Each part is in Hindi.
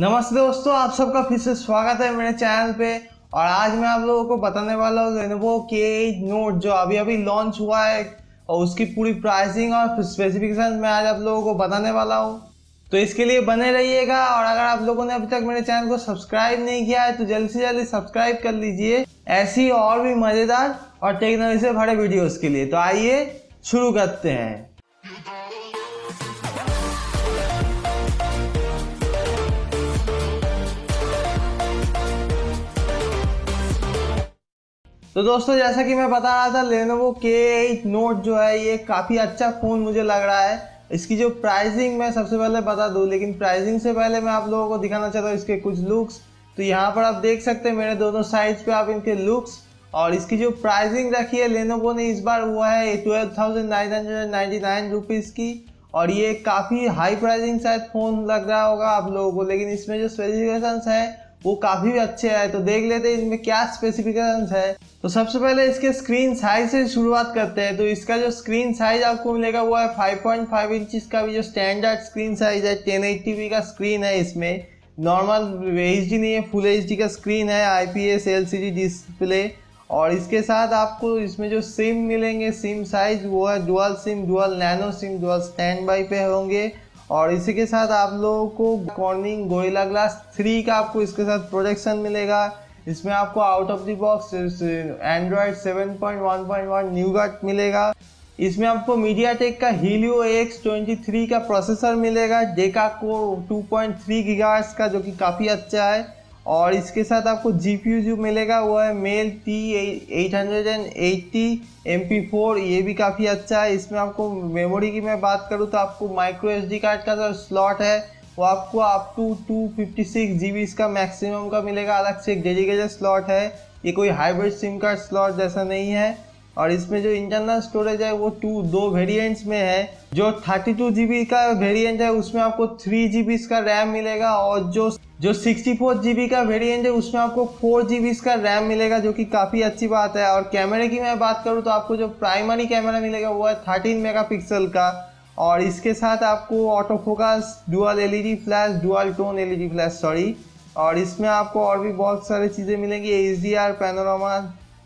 नमस्ते दोस्तों, आप सबका फिर से स्वागत है मेरे चैनल पे। और आज मैं आप लोगों को बताने वाला हूँ लेनोवो के नोट जो अभी अभी लॉन्च हुआ है, और उसकी पूरी प्राइसिंग और स्पेसिफिकेशन मैं आज आप लोगों को बताने वाला हूँ। तो इसके लिए बने रहिएगा, और अगर आप लोगों ने अभी तक मेरे चैनल को सब्सक्राइब नहीं किया है तो जल्दी से जल्दी सब्सक्राइब कर लीजिए। ऐसी और भी मज़ेदार और टेक्नोलॉजी से भरे वीडियोस के लिए। तो आइए शुरू करते हैं। तो दोस्तों, जैसा कि मैं बता रहा था लेनोवो के एट नोट जो है, ये काफ़ी अच्छा फ़ोन मुझे लग रहा है। इसकी जो प्राइसिंग मैं सबसे पहले बता दूँ, लेकिन प्राइसिंग से पहले मैं आप लोगों को दिखाना चाहता हूँ इसके कुछ लुक्स तो यहाँ पर आप देख सकते हैं, मेरे दोनों साइज़ पे आप इनके लुक्स और इसकी जो प्राइसिंग रखी है लेनोवो ने इस बार हुआ है twelve thousand nine hundred ninety nine rupees की। और ये काफ़ी हाई प्राइसिंग शायद फ़ोन लग रहा होगा आप लोगों को, लेकिन इसमें जो स्पेसिफिकेशन है वो काफ़ी अच्छे है तो देख लेते हैं इनमें क्या स्पेसिफिकेशन है। तो सबसे पहले इसके स्क्रीन साइज़ से शुरुआत करते हैं। तो इसका जो स्क्रीन साइज़ आपको मिलेगा, वो है 5.5 इंच का भी जो स्टैंडर्ड स्क्रीन साइज़ है टेन एट्टी का स्क्रीन है इसमें। नॉर्मल एच नहीं है फुल एच का स्क्रीन है I P S L C D display और इसके साथ आपको इसमें जो सिम मिलेंगे सिम साइज़ वो है dual SIM dual nano SIM dual standby पे होंगे। और इसी के साथ आप लोगों को कॉर्निंग गोइला ग्लास थ्री का आपको इसके साथ प्रोजेक्शन मिलेगा। इसमें आपको out of the box Android 7.1.1 Nougat मिलेगा। इसमें आपको मीडिया टेक का हीलियो एक्स ट्वेंटी का प्रोसेसर मिलेगा डेका को टू पॉइंट थ्री का, जो कि काफ़ी अच्छा है। और इसके साथ आपको जी जो मिलेगा वो है Mali T eight hundred and eighty M P four ये भी काफ़ी अच्छा है। इसमें आपको मेमोरी की मैं बात करूँ तो आपको माइक्रो एस डी कार्ड का जो स्लॉट है, वो आपको up to two fifty six G B इसका मैक्सिमम का मिलेगा। अलग से एक डेडिकेटेड स्लॉट है। ये कोई हाइब्रिड सिम कार्ड स्लॉट जैसा नहीं है। और इसमें जो इंटरनल स्टोरेज है, वो टू दो वेरिएंट्स में है। जो थर्टी टू जी बी का वेरिएंट है, उसमें आपको थ्री जी का रैम मिलेगा और जो जो सिक्सटी फोर जी का वेरिएंट है, उसमें आपको फोर जी का रैम मिलेगा, जो कि काफ़ी अच्छी बात है। और कैमरे की मैं बात करूँ तो आपको जो प्राइमरी कैमरा मिलेगा, वो है थर्टीन मेगा का। और इसके साथ आपको auto focus dual LED flash dual tone LED flash sorry और इसमें आपको और भी बहुत सारी चीज़ें मिलेंगी H D R panorama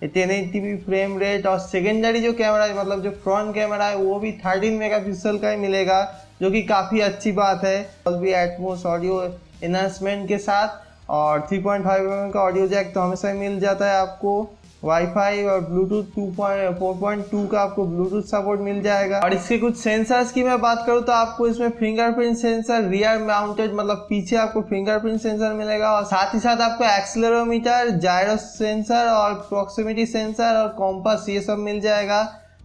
ten eighty frame rate और सेकेंडरी जो कैमरा है मतलब जो फ्रंट कैमरा है, वो भी थर्टीन मेगा पिक्सल का ही मिलेगा। जो कि काफ़ी अच्छी बात है। और भी एटमोस ऑडियो इन्हांसमेंट के साथ और 3.5 पॉइंट mm का ऑडियो जैक तो हमेशा ही मिल जाता है आपको। वाईफाई और ब्लूटूथ 2.4.2 का आपको ब्लूटूथ सपोर्ट मिल जाएगा। और इसके कुछ सेंसर्स की मैं बात करूँ तो आपको इसमें फिंगरप्रिंट सेंसर रियर माउंटेड मतलब पीछे आपको फिंगरप्रिंट सेंसर मिलेगा। और साथ ही साथ आपको एक्सलरोमीटर जायरो सेंसर और प्रोक्सीमिटी सेंसर और कॉम्पस ये सब मिल जाएगा।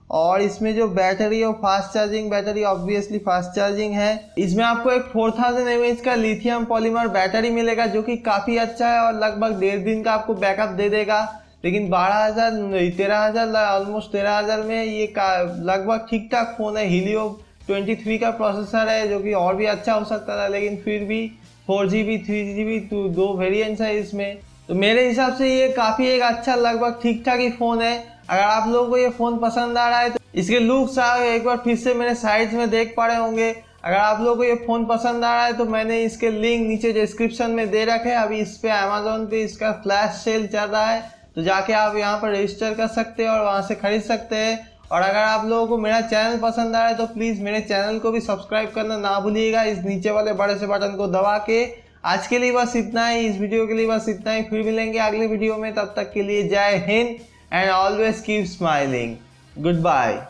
और इसमें जो बैटरी और fast charging battery obviously fast charging है। इसमें आपको एक 4000 थाउज़ेंड का लिथियम पॉलीमर बैटरी मिलेगा, जो कि काफ़ी अच्छा है और लगभग डेढ़ दिन का आपको बैकअप दे देगा। लेकिन बारह हज़ार तेरह हज़ार ऑलमोस्ट तेरह हज़ार में ये लगभग ठीक ठाक फ़ोन है। हीलियो ट्वेंटी थ्री का प्रोसेसर है, जो कि और भी अच्छा हो सकता था, लेकिन फिर भी four G B three G B दो वेरियंट्स है इसमें। तो मेरे हिसाब से ये काफ़ी एक अच्छा लगभग ठीक ठाक ही फ़ोन है। अगर आप लोगों को ये फ़ोन पसंद आ रहा है तो इसके लुक्स एक बार फिर से मेरे साइड्स में देख पा रहे होंगे। अगर आप लोगों को ये फ़ोन पसंद आ रहा है तो मैंने इसके लिंक नीचे डिस्क्रिप्शन में दे रखे हैं। अभी इस पे अमेजोन पे इसका फ्लैश सेल चल रहा है। तो जाके आप यहाँ पर रजिस्टर कर सकते हैं और वहाँ से खरीद सकते हैं। और अगर आप लोगों को मेरा चैनल पसंद आ रहा है तो प्लीज़ मेरे चैनल को भी सब्सक्राइब करना ना भूलिएगा। इस नीचे वाले बड़े से बटन को दबा के। आज के लिए बस इतना ही। इस वीडियो के लिए बस इतना ही। फिर मिलेंगे अगले वीडियो में। तब तक के लिए जय Hind. and always keep smiling. Goodbye.